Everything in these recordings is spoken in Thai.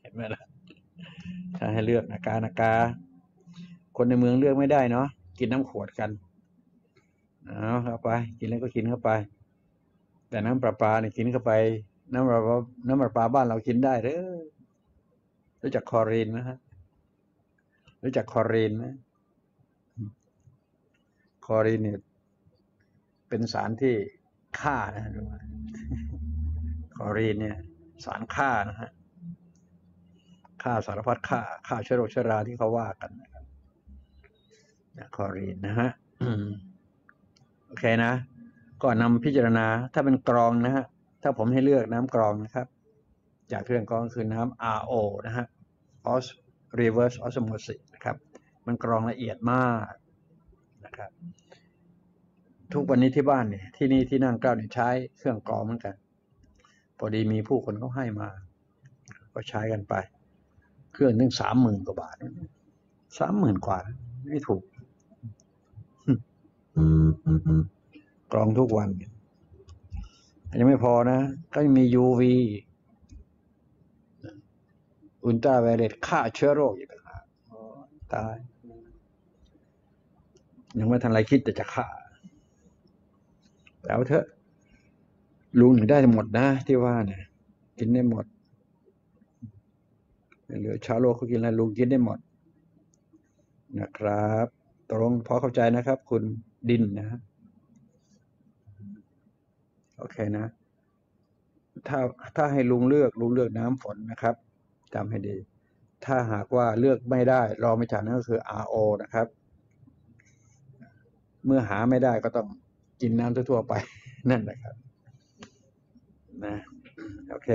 เห็นไหมล่ะถ้าให้เลือกนากานากา คนในเมืองเลือกไม่ได้เนาะกินน้ำขวดกันเอาเข้าไป กินแล้วก็กินเข้าไป แต่น้ำประปาเนี่ยกินเข้าไป น้ำประปาน้ำประปาบ้านเรากินได้เด้อรู้จักคอรีนไหมฮะรู้จักคอรีนไหมคอรีนเนี่ยเป็นสารที่ฆ่านะรู้ไหมคอรีนเนี่ย สารฆ่านะฮะฆ่าสารพัดฆ่าฆ่าเชื้อโรคเชื้อราที่เขาว่ากันนะครับนะคอรีนนะฮะโอเคนะก็นำพิจารณาถ้าเป็นกรองนะฮะถ้าผมให้เลือกน้ำกรองนะครับ จากเครื่องกรองคือน้ำ RO นะฮะ os reverse osmosis นะครับ มันกรองละเอียดมากนะครับ ทุกวันนี้ที่บ้านเนี่ยที่นี่ที่นั่งเกล้าเนี่ยใช้เครื่องกรองเหมือนกัน พอดีมีผู้คนเขาให้มา ก็ใช้กันไป เครื่องนึงสามหมื่นกว่าบาทสามหมื่นกว่า ไม่ถูกกรองทุกวันยังไม่พอนะ ก็ยังมี UV อุลตราไวเลตฆ่าเชื้อโรคอีกต่างหากโอ้ตาย ยังไม่ทันไรคิดแต่จะฆ่าแล้วเถอะ ลุงถึงได้หมดนะที่ว่าเนี่ยกินได้หมดเหลือชาวโลกเขากินอะไรลุงกินได้หมด นะครับตกลงพอเข้าใจนะครับ คุณดินนะโอเคนะ ถ้าถ้าให้ลุงเลือกลุงเลือกน้ำฝนนะครับจำให้ดี ถ้าหากว่าเลือกไม่ได้รอไม่จากนั้นก็คือ RO นะครับ เมื่อหาไม่ได้ก็ต้องกินน้ำทั่วๆไปนั่นแหละครับ นะโอเค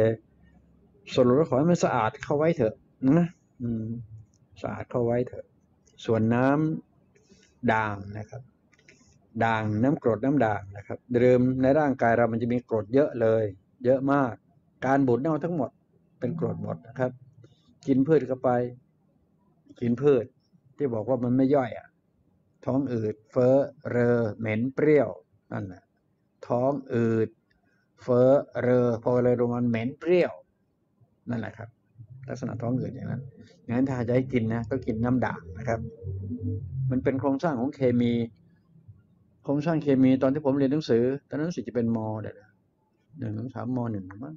สรุปแล้วขอให้มันสะอาดเข้าไว้เถอะนะสะอาดเข้าไว้เถอะ ส่วนน้ำด่างนะครับ ด่างน้ำกรดน้ำด่างนะครับเดิมในร่างกายเรามันจะมีกรดเยอะเลย เยอะมาก การบูดเน่าทั้งหมด เป็นกรดหมดนะครับ กินพืชเข้าไป กินพืช ที่บอกว่ามันไม่ย่อยอะ ท้องอืด เฟ้อเรอเหม็นเปรี้ยวนั่นแหละท้องอืด เฟอเรอพอเลยรวมมันเหม็นเปรี้ยว นั่นแหละครับ ลักษณะท้องอืดอย่างนั้นงั้นถ้าจะให้กินนะต้องกินน้ำด่างนะครับ มันเป็นโครงสร้างของเคมี โครงสร้างเคมีตอนที่ผมเรียนหนังสือ ตอนนั้นสิจะเป็นมเดี๋ยวหนึ่งถึงสามมหนึ่งมั้ง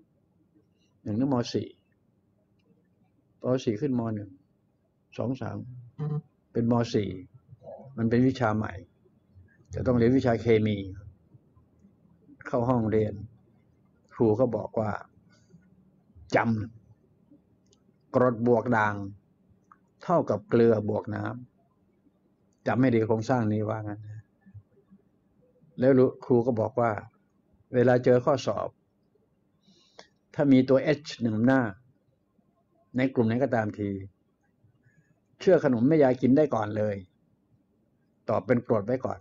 หนึ่งถึงมสี่ปสี่ขึ้นมหนึ่งสองสามเป็นมสี่มันเป็นวิชาใหม่ จะต้องเรียนวิชาเคมี เข้าห้องเรียน รูก็บอกว่าจำกรดบวกด่าง เท่ากับเกลือบวกน้ำจำไม่ดีโครงสร้างนี้ว่างั้นแล้วครูก็บอกว่า เวลาเจอข้อสอบ ถ้ามีตัว H หนึ่งหน้า ในกลุ่มไหนก็ตามที เชื่อขนมแม่ยายกินได้ก่อนเลย ตอบเป็นกรดไว้ก่อน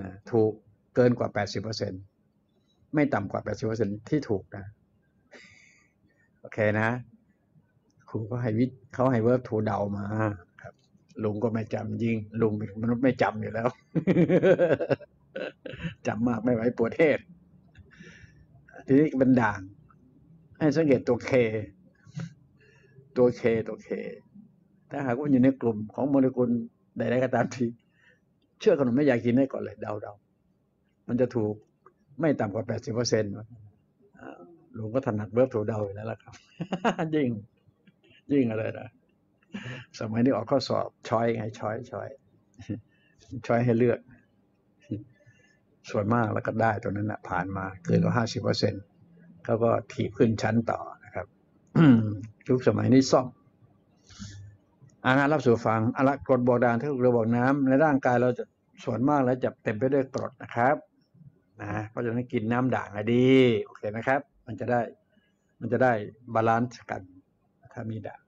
นะถูกเกินกว่า 80% ไม่ต่ำกว่า 80%ที่ถูกนะ โอเคนะครูก็ให้วิเขาให้เวิร์บทูเดามาครับ ลุงก็ไม่จำยิง ลุงเป็นมนุษย์ไม่จำอยู่แล้วจำมากไม่ไหวปวดเทศ ทีนี้เป็นด่าง ให้สังเกตตัวเค ตัวเคตัวเค ถ้าหากว่าอยู่ในกลุ่มของโมเลกุลใดๆก็ตามที เชื่อขนมไม่อยากกินได้ก่อนเลย เดาเดามันจะถูก ไม่ต่ำกว่าแปดสิบเปอร์เซ็นต์ลุงก็ถนัดเบิร์บถูเดาอยู่แล้วล่ะครับ ยิ่ง ยิ่งอะไรนะสมัยนี้ออกข้อสอบช้อยไงช้อยช้อยช้อยให้เลือก ส่วนมากแล้วก็ได้ตัวนั้นนะผ่านมาเกินกว่าห้าสิบเปอร์เซ็นเขาก็ถีบขึ้นชั้นต่อนะครับยุคสมัยนี้ซ่อมอานารับสู่ฟังอะละกรดบอดางที่เราบอกน้ำในร่างกายเราจะส่วนมากแล้วจะเต็มไปด้วยกรดนะครับ นะเพราะฉะนั้นกินน้ำด่างอะดีโอเคนะครับ มันจะได้มันจะได้ balance กันถ้ามีด่าง